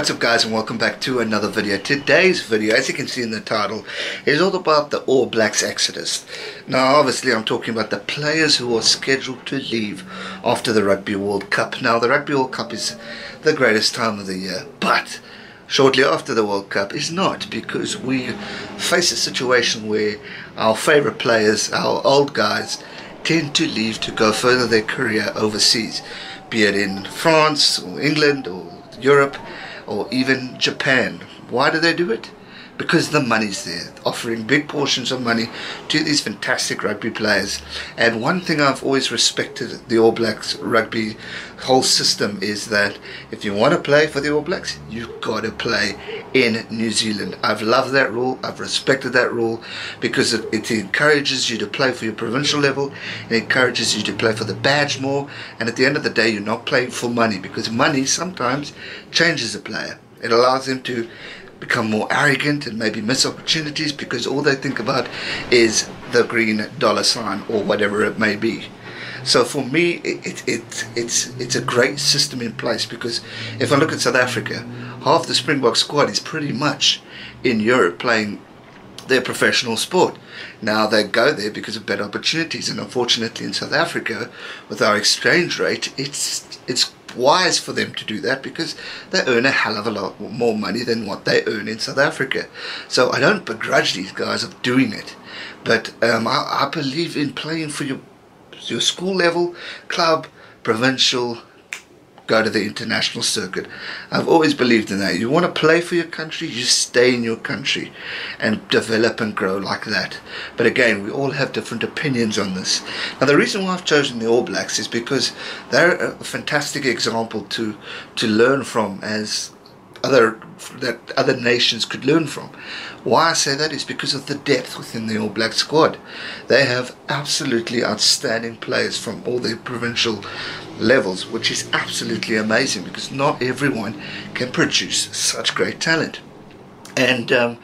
What's up guys and welcome back to another video. Today's video, as you can see in the title, is all about the All Blacks Exodus. Now obviously I'm talking about the players who are scheduled to leave after the Rugby World Cup. Now the Rugby World Cup is the greatest time of the year, but shortly after the World Cup is not because we face a situation where our favourite players, our old guys, tend to leave to go further their career overseas, be it in France or England or Europe or even Japan. Why do they do it? Because the money's there, offering big portions of money to these fantastic rugby players. And one thing I've always respected the All Blacks rugby whole system is that if you want to play for the All Blacks, you've got to play in New Zealand. I've loved that rule, I've respected that rule because it, it encourages you to play for your provincial level, it encourages you to play for the badge more, and at the end of the day, you're not playing for money because money sometimes changes a player. It allows them to become more arrogant and maybe miss opportunities because all they think about is the green dollar sign or whatever it may be. So for me, it, it, it, it's it's a great system in place because if I look at South Africa, half the Springbok squad is pretty much in Europe playing their professional sport. Now they go there because of better opportunities, and unfortunately in South Africa, with our exchange rate, it's it's wise for them to do that because they earn a hell of a lot more money than what they earn in South Africa. So I don't begrudge these guys of doing it, but um, I, I believe in playing for your your school level, club, provincial, go to the international circuit. I've always believed in that. You want to play for your country, you stay in your country and develop and grow like that. But again, we all have different opinions on this. Now, the reason why I've chosen the All Blacks is because they're a fantastic example to to learn from as other that other nations could learn from. Why I say that is because of the depth within the All Black squad. They have absolutely outstanding players from all the provincial levels, which is absolutely amazing because not everyone can produce such great talent. And um,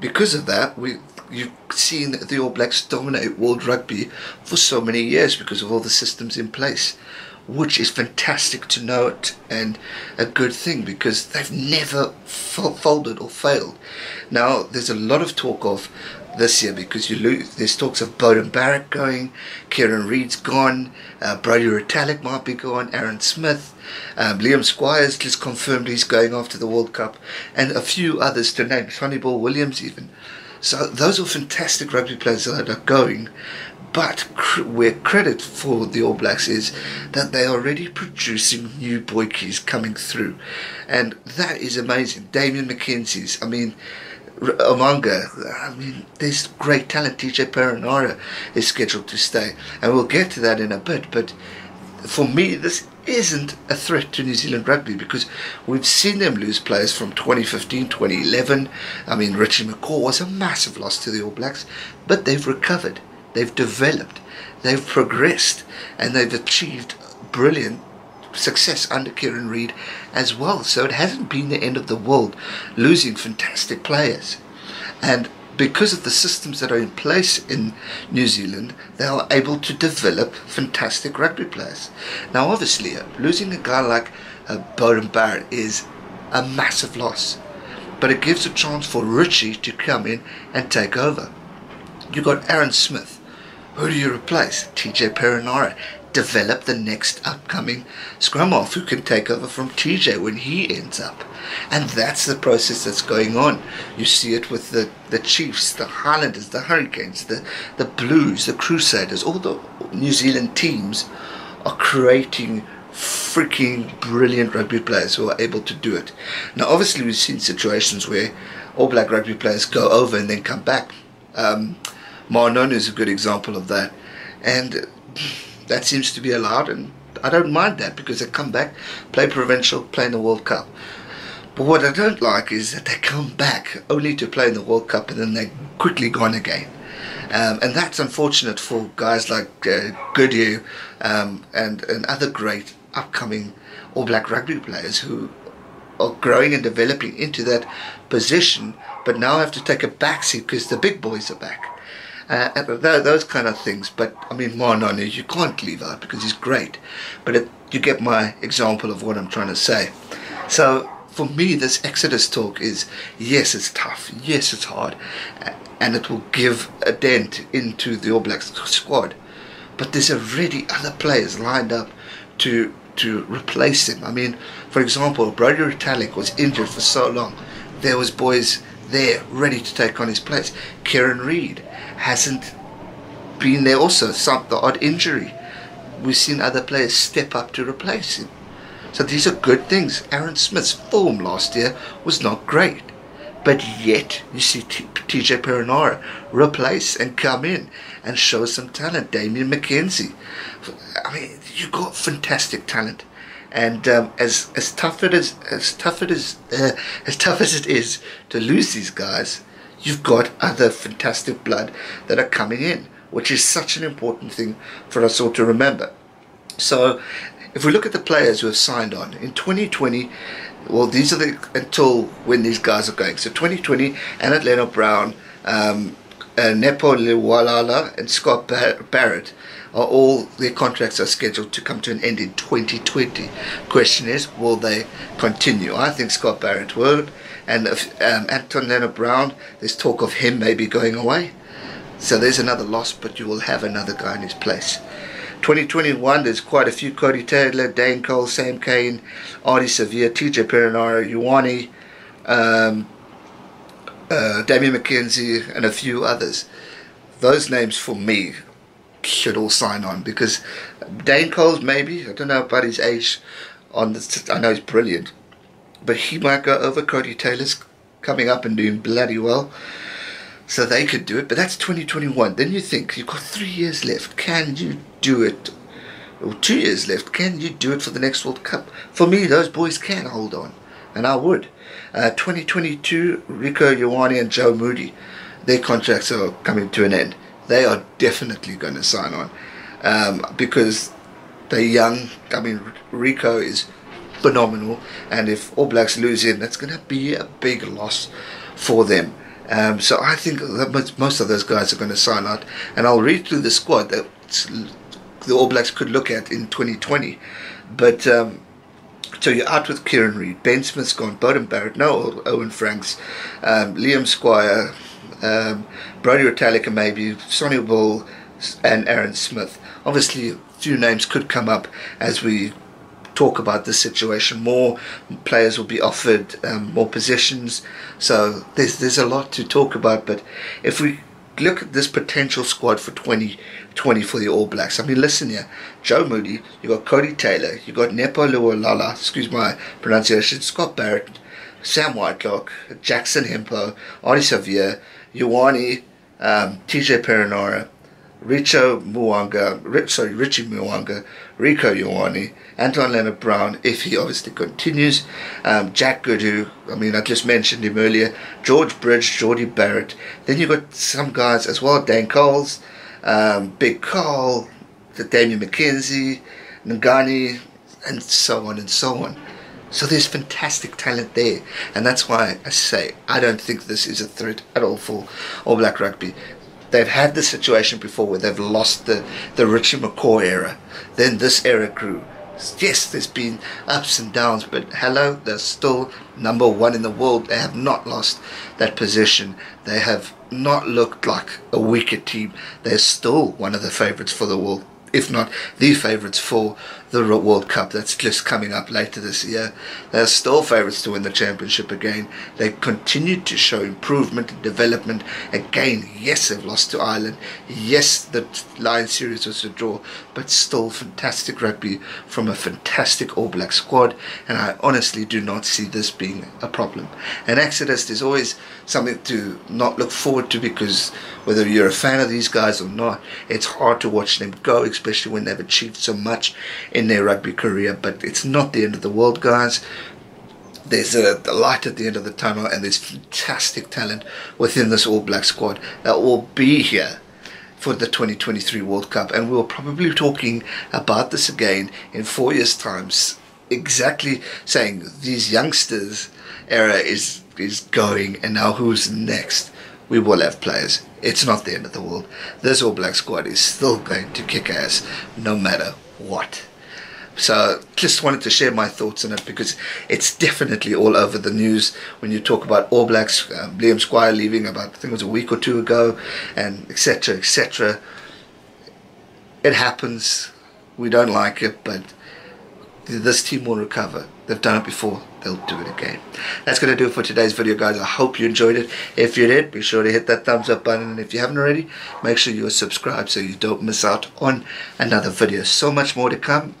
because of that, we you've seen the All Blacks dominate world rugby for so many years because of all the systems in place which is fantastic to note and a good thing because they've never folded or failed. Now, there's a lot of talk of this year because you lose. There's talks of Beauden Barrett going, Kieran Read's gone, uh, Brodie Retallick might be gone, Aaron Smith, um, Liam Squire's just confirmed he's going after the World Cup, and a few others to name, Sonny Bill Williams even. So those are fantastic rugby players that are going, but cr- where credit for the All Blacks is that they are already producing new boykies coming through, and that is amazing. Damian McKenzie's, I mean, Umaga, I mean, there's great talent. TJ Perenara is scheduled to stay, and we'll get to that in a bit. But for me, this isn't a threat to New Zealand rugby because we've seen them lose players from 2015, 2011. I mean, Richie McCaw was a massive loss to the All Blacks, but they've recovered they've developed, they've progressed, and they've achieved brilliant success under Kieran Read as well. So it hasn't been the end of the world losing fantastic players. And because of the systems that are in place in New Zealand, they are able to develop fantastic rugby players. Now, obviously, losing a guy like uh, Beauden Barrett is a massive loss, but it gives a chance for Richie to come in and take over. You've got Aaron Smith, who do you replace? TJ Perenara. Develop the next upcoming scrum half who can take over from TJ when he ends up. And that's the process that's going on. You see it with the, the Chiefs, the Highlanders, the Hurricanes, the, the Blues, the Crusaders, all the New Zealand teams are creating freaking brilliant rugby players who are able to do it. Now, obviously, we've seen situations where all black rugby players go over and then come back. Um, Ma'a is a good example of that. And that seems to be allowed, and I don't mind that because they come back, play provincial, play in the World Cup. But what I don't like is that they come back only to play in the World Cup and then they're quickly gone again. Um, and that's unfortunate for guys like uh, Goodhue um, and, and other great upcoming All Black rugby players who are growing and developing into that position, but now have to take a backseat because the big boys are back. Uh, those kind of things. But I mean, Ma'a Nonu, you can't leave out because he's great. But it, you get my example of what I'm trying to say. So for me, this Exodus talk is yes, it's tough, yes, it's hard, and it will give a dent into the All Blacks squad. But there's already other players lined up to to replace him. I mean, for example, Brodie Retallick was injured for so long. There was boys there ready to take on his place. Kieran Read hasn't been there also, some the odd injury. We've seen other players step up to replace him. So these are good things. Aaron Smith's form last year was not great. But yet, you see TJ Perenara replace and come in and show some talent. Damian McKenzie. I mean, you've got fantastic talent. And um, as as tough it is, as tough it is, uh, as tough as it is to lose these guys, you've got other fantastic blood that are coming in, which is such an important thing for us all to remember. So, if we look at the players who have signed on in 2020, well, these are the until when these guys are going. So 2020, Anton Lienert-Brown, um, uh, Nepo Laulala, and Scott Barrett are all their contracts are scheduled to come to an end in 2020. Question is, will they continue? I think Scott Barrett will, and if, um, Anton Lienert-Brown, there's talk of him maybe going away. So there's another loss, but you will have another guy in his place. 2021, there's quite a few Codie Taylor, Dane Cole, Sam Cane, Ardie Savea, TJ Perenara, Ioane, um, uh, Damian McKenzie, and a few others. Those names for me should all sign on because Dane Cole's maybe, I don't know about his age, on the, I know he's brilliant, but he might go over Codie Taylor's coming up and doing bloody well. So they could do it, but that's 2021. Then you think you've got three years left. Can you do it? Or two years left. Can you do it for the next World Cup? For me, those boys can hold on, and I would. Uh, 2022, Rieko Ioane and Joe Moody, their contracts are coming to an end. They are definitely going to sign on um, because they're young. I mean, Rieko is phenomenal, and if All Blacks lose him, that's going to be a big loss for them. Um, so I think most of those guys are going to sign out, and I'll read through the squad that the All Blacks could look at in 2020. But um, so you're out with Kieran Read, Ben Smith's gone, Beauden Barrett, no Owen Franks, um, Liam Squire, um, Brodie Retallick, maybe Sonny Bill, and Aaron Smith. Obviously, a few names could come up as we talk about this situation more. Players will be offered um, more positions, so there's there's a lot to talk about. But if we look at this potential squad for 2020 for the All Blacks, I mean, listen here: Joe Moody, you got Codie Taylor, you got Nepo Laulala, excuse my pronunciation, Scott Barrett, Sam Whitelock, Jackson Hemopo, Ardie Savea, Ioane, um, TJ Perenara. Richo Mo'unga, sorry, Richie Mo'unga, Rieko Ioane, Anton Lienert-Brown, if he obviously continues, um, Jack Goodhue, I mean, I just mentioned him earlier, George Bridge, Jordie Barrett. Then you've got some guys as well, Dane Coles, um, Big Carl, the Damian McKenzie, Ngani, and so on and so on. So there's fantastic talent there, and that's why I say I don't think this is a threat at all for All Black Rugby. They've had the situation before where they've lost the, the Richie McCaw era. Then this era grew. Yes, there's been ups and downs, but hello, they're still number one in the world. They have not lost that position. They have not looked like a weaker team. They're still one of the favourites for the world if not the favourites for the World Cup that's just coming up later this year. They're still favourites to win the championship again. They continue to show improvement and development. Again, yes, they've lost to Ireland. Yes, the Lion series was a draw, but still fantastic rugby from a fantastic All Black squad. And I honestly do not see this being a problem. And Exodus is always something to not look forward to because whether you're a fan of these guys or not, it's hard to watch them go, especially when they've achieved so much in their rugby career. But it's not the end of the world, guys. There's a, a light at the end of the tunnel, and there's fantastic talent within this All Black squad that will be here for the 2023 World Cup. And we'll probably be talking about this again in four years' time. Exactly saying these youngsters era is is going, and now who's next? We will have players. It's not the end of the world. This All Black squad is still going to kick ass no matter what. So just wanted to share my thoughts on it because it's definitely all over the news when you talk about All Blacks, um, Liam Squire leaving about I think it was a week or two ago, and etc. etc. It happens. We don't like it, but this team will recover. They've done it before. They'll do it again. That's going to do it for today's video, guys. I hope you enjoyed it. If you did, be sure to hit that thumbs up button. And if you haven't already, make sure you are subscribed so you don't miss out on another video. So much more to come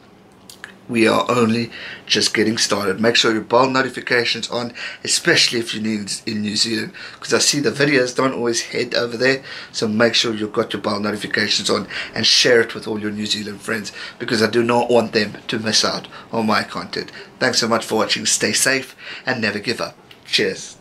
we are only just getting started. Make sure your bell notifications on, especially if you're in New Zealand, because I see the videos don't always head over there. So make sure you've got your bell notifications on and share it with all your New Zealand friends, because I do not want them to miss out on my content. Thanks so much for watching. Stay safe and never give up. Cheers.